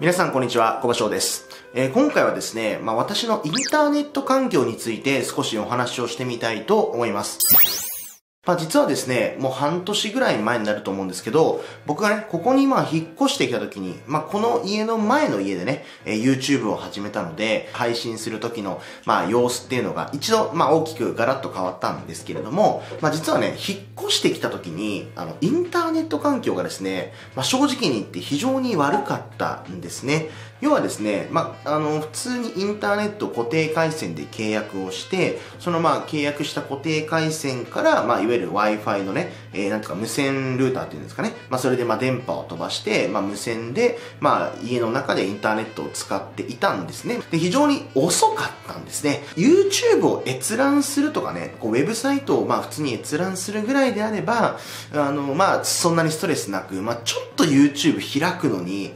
皆さんこんにちは、小場翔です。えー今回はですね、まあ、私のインターネット環境について少しお話をしてみたいと思います。まあ、実はですね、もう半年ぐらい前になると思うんですけど、僕がね、ここにまあ引っ越してきた時に、まあ、この家の前の家でね、えー YouTube を始めたので、配信する時の、まあ、様子っていうのが一度、まあ、大きくガラッと変わったんですけれども、まあ、実はね、引っ越してきた時に、あの、インターネット環境がですね、まあ、正直に言って非常に悪かったんですね。要はですね、まあ、あの、普通にインターネット固定回線で契約をして、そのまあ、契約した固定回線から、まあ、わゆる Wi-Fi のね、えー、なんていうか無線ルーターっていうんですかね。まあ、それでまあ、電波を飛ばして、まあ、無線で、まあ、家の中でインターネットを使っていたんですね。で、非常に遅かったんですね。YouTube を閲覧するとかね、こう、ウェブサイトをまあ、普通に閲覧するぐらいであれば、あの、まあ、そんなにストレスなく、まあ、ちょっと YouTube 開くのに、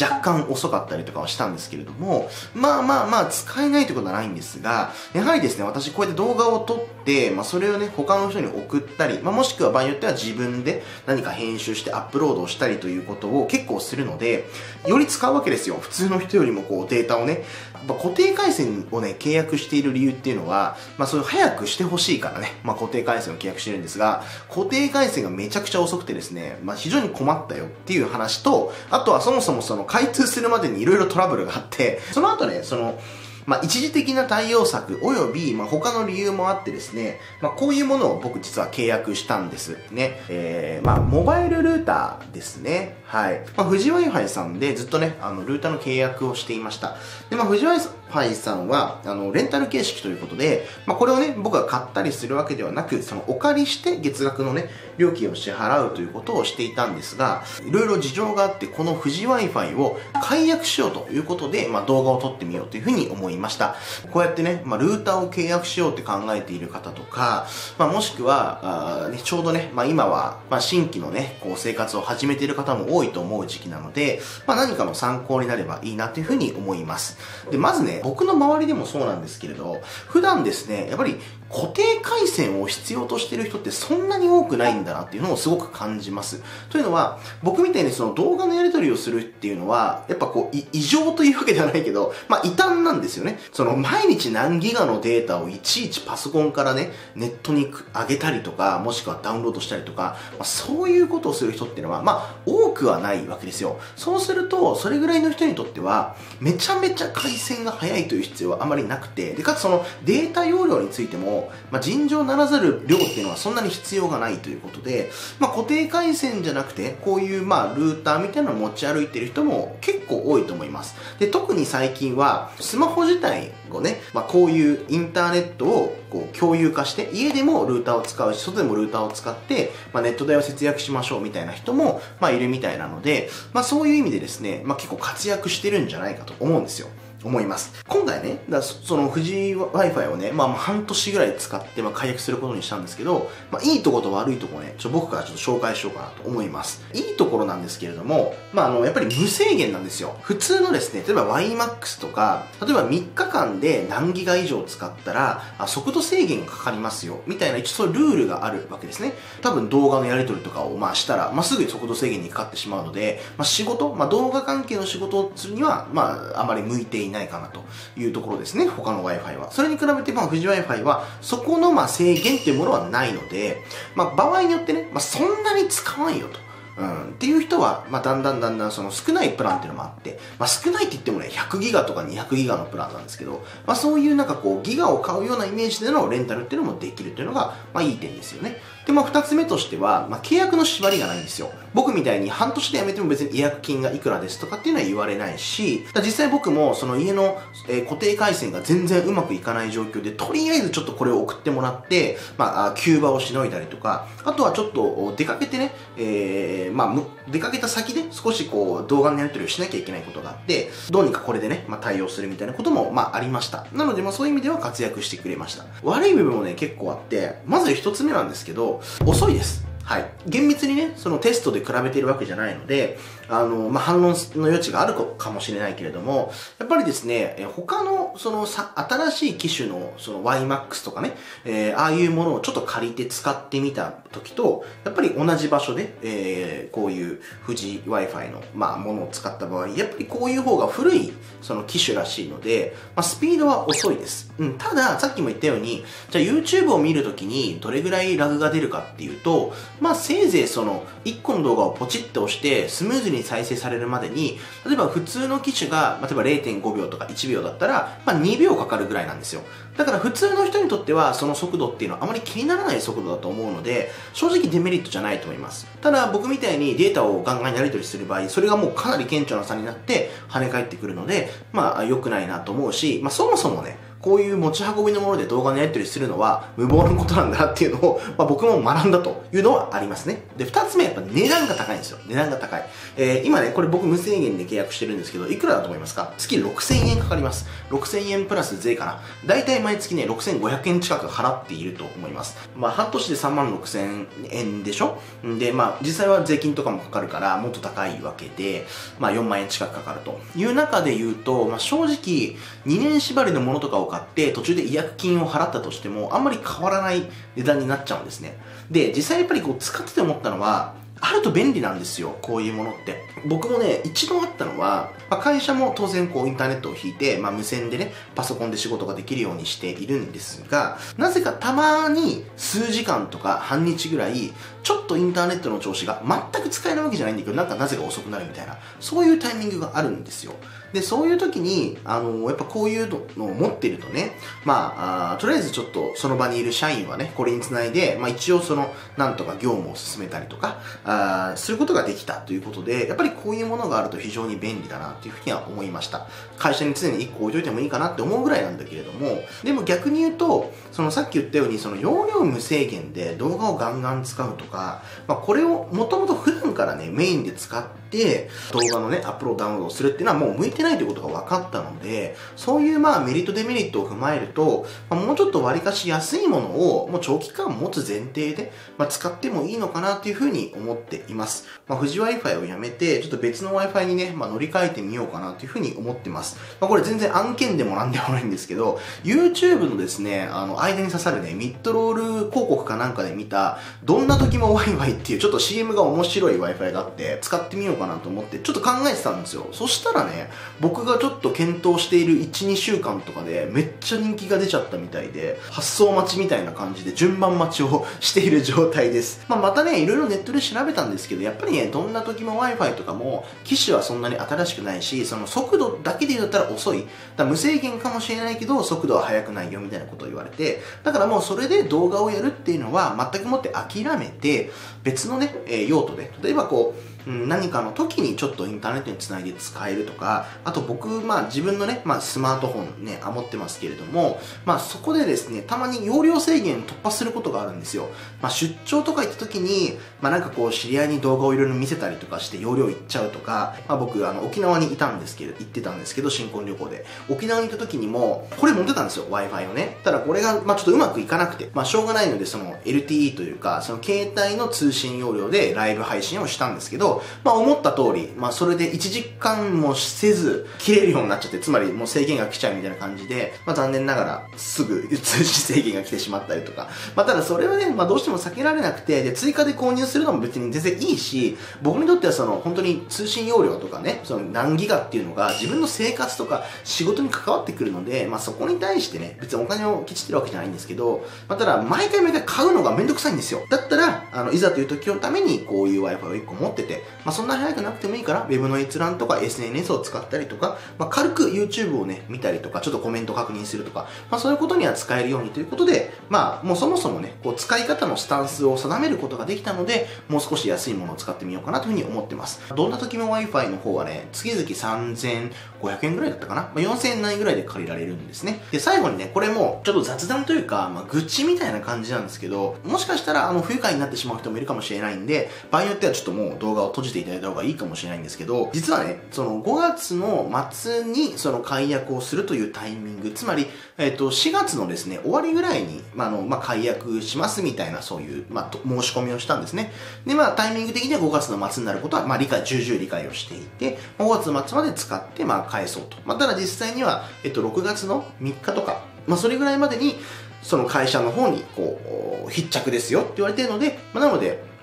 若干遅かったりとかはしたんですけれども、まあまあまあ使えないということはないんですが、やはりですね、私こうやって動画を撮って、でまあそれをね、他の人に送ったり、まあもしくは場合によっては自分で何か編集してアップロードをしたりということを結構するので、より使うわけですよ。普通の人よりもこうデータをね、まあ固定回線をね、契約している理由っていうのは、まあそういう早くしてほしいからね、まあ固定回線を契約してるんですが、固定回線がめちゃくちゃ遅くてですね、まあ非常に困ったよっていう話と、あとはそもそもその開通するまでにいろいろトラブルがあって、その後ね、その、まあ、一時的な対応策及び、まあ、他の理由もあってですね、まあ、こういうものを僕実は契約したんです。ね。えー、まあ、モバイルルーターですね。はい。まあ、富士 Wi-Fi さんでずっとね、あの、ルーターの契約をしていました。で、まあ、富士 Wi-Fi さんは、あの、レンタル形式ということで、まあ、これをね、僕が買ったりするわけではなく、その、お借りして月額のね、料金を支払うということをしていたんですが、いろいろ事情があって、この富士 Wi-Fi を解約しようということで、まあ、動画を撮ってみようというふうに思いました。こうやってね、まあ、ルーターを契約しようって考えている方とか、まあ、もしくは、あね、ちょうどね、まあ、今は、まあ、新規のね、こう、生活を始めている方も多いと思う時期なので、まあ、何かの参考になればいいなというふうに思います。で、まずね、僕の周りでもそうなんですけれど、普段ですね、やっぱり固定回線を必要としてる人ってそんなに多くないんだなっていうのをすごく感じます。というのは、僕みたいにその動画のやり取りをするっていうのは、やっぱこう、異常というわけではないけど、まあ、異端なんですよね。その、毎日何ギガのデータをいちいちパソコンからね、ネットに上げたりとか、もしくはダウンロードしたりとか、まあ、そういうことをする人っていうのは、まあ、多くはないわけですよ。そうすると、それぐらいの人にとっては、めちゃめちゃ回線が速いという必要はあまりなくて、で、かつそのデータ容量についても、まあ、尋常ならざる量っていうのはそんなに必要がないということで、まあ、固定回線じゃなくて、こういう、まあ、ルーターみたいなのを持ち歩いてる人も結構多いと思います。で、特に最近は、スマホ自体をね、まあ、こういうインターネットをこう共有化して、家でもルーターを使うし、外でもルーターを使って、まあ、ネット代を節約しましょうみたいな人も、まあ、いるみたいなので、まあ、そういう意味でですね、まあ、結構活躍してるんじゃないかと思うんですよ。思います。今回ね、だその富士 Wi-Fi をね、まあ、半年ぐらい使って、まあ、解約することにしたんですけど、まあ、いいところと悪いところね、ちょっと僕からちょっと紹介しようかなと思います。いいところなんですけれども、まあ、あの、やっぱり無制限なんですよ。普通のですね、例えば YMAX とか、例えば3日間で何ギガ以上使ったら、あ速度制限がかかりますよ、みたいな一応そういうルールがあるわけですね。多分動画のやり取りとかを、まあ、したら、まあ、すぐに速度制限にかかってしまうので、まあ、仕事、まあ、動画関係の仕事をするには、まあ、あまり向いていないいないかなというところですね、他の Wi-Fi は。それに比べて、まあ、富士 Wi-Fi は、そこの、まあ、制限っていうものはないので、まあ、場合によってね、まあ、そんなに使わんよと。うん、っていう人は、まあ、だんだんだんだんその少ないプランっていうのもあって、まあ、少ないって言ってもね、100ギガとか200ギガのプランなんですけど、まあ、そういうなんかこう、ギガを買うようなイメージでのレンタルっていうのもできるというのが、まあ、いい点ですよね。で、まあ、二つ目としては、まあ、契約の縛りがないんですよ。僕みたいに半年で辞めても別に違約金がいくらですとかっていうのは言われないし、だ実際僕もその家の、え固定回線が全然うまくいかない状況で、とりあえずちょっとこれを送ってもらって、まあ、急場をしのいだりとか、あとはちょっと出かけてね、えーまあ、出かけた先で少しこう動画のやり取りをしなきゃいけないことがあって、どうにかこれでね、まあ、対応するみたいなことも、まあ、ありました。なので、まあ、そういう意味では活躍してくれました。悪い部分もね、結構あって、まず一つ目なんですけど、遅いです。はい。厳密にね、そのテストで比べているわけじゃないので、あの、まあ、反論の余地があるかもしれないけれども、やっぱりですね、他の、そのさ、新しい機種の、その YMAX とかね、えー、ああいうものをちょっと借りて使ってみた時と、やっぱり同じ場所で、えー、こういう富士 Wi-Fi の、まあ、ものを使った場合、やっぱりこういう方が古い、その機種らしいので、まあ、スピードは遅いです。うん、ただ、さっきも言ったように、じゃあ YouTube を見るときにどれぐらいラグが出るかっていうと、まあ、せいぜいその、1個の動画をポチッと押して、スムーズにに再生されるまでに、例えば普通の機種が、例えば0.5秒とか1秒だったら、まあ、2秒かかるぐらいなんですよ。だから普通の人にとっては、その速度っていうのはあまり気にならない速度だと思うので、正直デメリットじゃないと思います。ただ、僕みたいにデータをガンガンやり取りする場合、それがもうかなり顕著な差になって跳ね返ってくるので、まあ、良くないなと思うし、まあ、そもそもね、こういう持ち運びのもので動画のやり取りするのは無謀なことなんだなっていうのを、まあ、僕も学んだというのはありますね。で、二つ目やっぱ値段が高いんですよ。値段が高い。えー、今ね、これ僕無制限で契約してるんですけど、いくらだと思いますか？月6000円かかります。6000円プラス税かな。だいたい毎月ね、6500円近く払っていると思います。まあ、半年で3万6000円でしょ？で、まあ、実際は税金とかもかかるから、もっと高いわけで、まあ、4万円近くかかるという中で言うと、まあ、正直、2年縛りのものとかを買って、途中で違約金を払ったとしても、あんまり変わらない値段になっちゃうんですね。で、実際やっぱりこう使ってて思ったのは、あると便利なんですよ、こういうものって。僕もね、一度あったのは、まあ、会社も当然こうインターネットを引いて、まあ、無線でね、パソコンで仕事ができるようにしているんですが、なぜかたまに数時間とか半日ぐらい、ちょっとインターネットの調子が全く使えないわけじゃないんだけど、なんかなぜか遅くなるみたいな、そういうタイミングがあるんですよ。で、そういう時に、あの、やっぱこういうのを持ってるとね、まあ、あとりあえずちょっとその場にいる社員はね、これにつないで、まあ一応その、なんとか業務を進めたりとか、あすることができたということで、やっぱりこういうものがあると非常に便利だなというふうには思いました。会社に常に1個置いといてもいいかなって思うぐらいなんだけれども、でも逆に言うと、そのさっき言ったように、その容量無制限で動画をガンガン使うとか、まあこれをもともと普段からね、メインで使って、動画のね、アップロードダウンロードするっていうのはもう向いてないということが分かったので、そういうまあメリットデメリットを踏まえると、まあ、もうちょっと割かし安いものをもう長期間持つ前提で、まあ、使ってもいいのかなというふうに思っています。まあ、富士 Wi-Fi をやめて、ちょっと別の Wi-Fi にね、まあ、乗り換えてみようかなというふうに思ってます。まあ、これ全然案件でもなんでもないんですけど、YouTube のですね、あの、間に刺さるね、ミッドロール広告かなんかで見た、どんな時も Wi-Fi っていうちょっと CM が面白い Wi-Fi Wi-Fi があって、使ってみようかなと思って、ちょっと考えてたんですよ。そしたらね、僕がちょっと検討している1、2週間とかでめっちゃ人気が出ちゃったみたいで、発送待ちみたいな感じで順番待ちをしている状態です。まあ、またね、いろいろネットで調べたんですけど、やっぱりね、どんな時も Wi-Fi とかも、機種はそんなに新しくないし、その速度だけで言ったら遅い。だ無制限かもしれないけど、速度は速くないよみたいなことを言われて、だからもうそれで動画をやるっていうのは全くもって諦めて、別のね、え、用途で、例えばばこう、何かの時にちょっとインターネットにつないで使えるとか、あと僕、まあ自分のね、まあスマートフォンね、持ってますけれども、まあそこでですね、たまに容量制限突破することがあるんですよ。まあ出張とか行った時に、まあなんかこう知り合いに動画をいろいろ見せたりとかして容量いっちゃうとか、まあ僕、あの沖縄にいたんですけど、行ってたんですけど、新婚旅行で。沖縄に行った時にも、これ持ってたんですよ、Wi-Fi をね。ただこれが、まあちょっとうまくいかなくて、まあしょうがないので、その LTE というか、その携帯の通信容量でライブ配信をしたんですけど、まあ思った通り、まあそれで1時間もせず切れるようになっちゃって、つまりもう制限が来ちゃうみたいな感じで、まあ残念ながらすぐ通信制限が来てしまったりとか。まあただそれはね、まあどうしても避けられなくて、で、追加で購入するのも別に全然いいし、僕にとってはその本当に通信容量とかね、その何ギガっていうのが自分の生活とか仕事に関わってくるので、まあそこに対してね、別にお金をきちってるわけじゃないんですけど、まあただ毎回毎回買うのがめんどくさいんですよ。だったら、あの、いざという時のためにこういう Wi-Fi を1個持ってて、まあそんな早くなくてもいいから、Web の閲覧とか SNS を使ったりとか、まあ、軽く YouTube をね、見たりとか、ちょっとコメント確認するとか、まあ、そういうことには使えるようにということで、まあ、もうそもそもね、こう、使い方のスタンスを定めることができたので、もう少し安いものを使ってみようかなというふうに思ってます。どんな時も Wi-Fi の方はね、月々3500円ぐらいだったかな、まあ、4000円ないぐらいで借りられるんですね。で、最後にね、これも、ちょっと雑談というか、まあ、愚痴みたいな感じなんですけど、もしかしたら、あの、不愉快になってしまう人もいるかもしれないんで、場合によってはちょっともう動画を閉じていただいた方がいいかもしれないんですけど、実はね、その5月の末にその解約をするというタイミング、つまり、えっ、と、4月のですね、終わりぐらいに、まあ、あの、まあ、解約しますみたいな、そういう、まあ、申し込みをしたんですね。で、まあ、タイミング的には5月の末になることは、まあ、理解、重々理解をしていて、5月末まで使って、まあ、返そうと。まあ、ただ実際には、えっと、6月の3日とか、まあ、それぐらいまでに、その会社の方に、こう、必着ですよって言われているので、まあ、なので、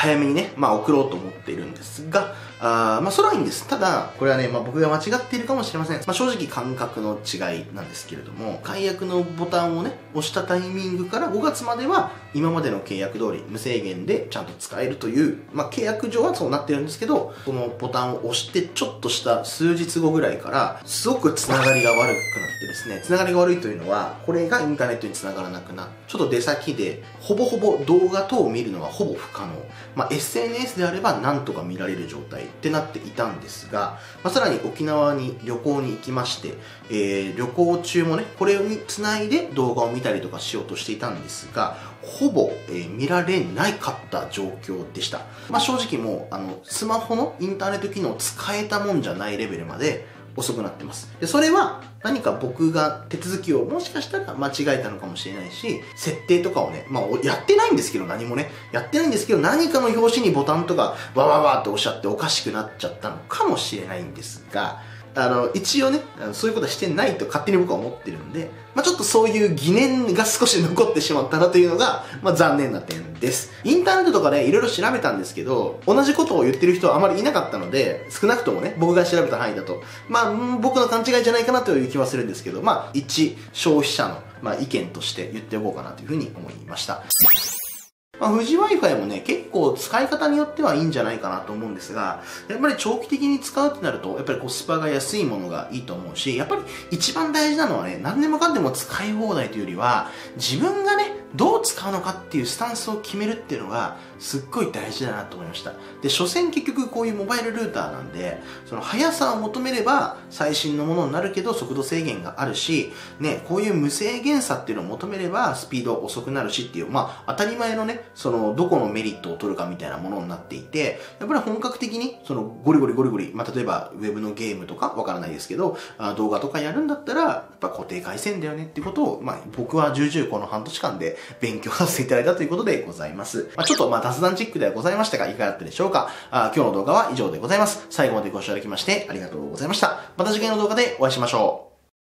早めにね、まあ送ろうと思っているんですが、あまあそれはいいんです。ただ、これはね、まあ僕が間違っているかもしれません。まあ正直感覚の違いなんですけれども、解約のボタンをね、押したタイミングから5月までは今までの契約通り無制限でちゃんと使えるという、まあ契約上はそうなってるんですけど、このボタンを押してちょっとした数日後ぐらいから、すごくつながりが悪くなってですね、つながりが悪いというのは、これがインターネットにつながらなくなちょっと出先で、ほぼほぼ動画等を見るのはほぼ不可能。まあ、SNS であればなんとか見られる状態ってなっていたんですが、まあ、さらに沖縄に旅行に行きまして、えー、旅行中もね、これにつないで動画を見たりとかしようとしていたんですが、ほぼ、えー、見られないかった状況でした。まあ、正直もう、あの、スマホのインターネット機能使えたもんじゃないレベルまで、遅くなってます。で、それは何か僕が手続きをもしかしたら間違えたのかもしれないし、設定とかをね、まあやってないんですけど何もね、やってないんですけど何かの表紙にボタンとかわわわっておっしゃっておかしくなっちゃったのかもしれないんですが、あの、一応ね、そういうことはしてないと勝手に僕は思ってるんで、まあ、ちょっとそういう疑念が少し残ってしまったなというのが、まあ、残念な点です。インターネットとかでいろいろ調べたんですけど、同じことを言ってる人はあまりいなかったので、少なくともね、僕が調べた範囲だと、まあ、僕の勘違いじゃないかなという気はするんですけど、まあ、一消費者の、まあ、意見として言っておこうかなというふうに思いました。まあ、富士 Wi-Fi もね、結構使い方によってはいいんじゃないかなと思うんですが、やっぱり長期的に使うってなると、やっぱりコスパが安いものがいいと思うし、やっぱり一番大事なのはね、何でもかんでも使い放題というよりは、自分がね、どう使うのかっていうスタンスを決めるっていうのが、すっごい大事だなと思いました。で、所詮結局こういうモバイルルーターなんで、その速さを求めれば最新のものになるけど速度制限があるし、ね、こういう無制限さっていうのを求めればスピード遅くなるしっていう、まあ当たり前のね、そのどこのメリットを取るかみたいなものになっていて、やっぱり本格的にそのゴリゴリゴリゴリ、まあ例えばウェブのゲームとかわからないですけど、あ動画とかやるんだったら、やっぱ固定回線だよねっていうことを、まあ僕は重々この半年間で勉強させていただいたということでございます。まあちょっとまあ雑談チックではございましたが、いかがだったでしょうか？あ今日の動画は以上でございます。最後までご視聴いただきましてありがとうございました。また次回の動画でお会いしましょう。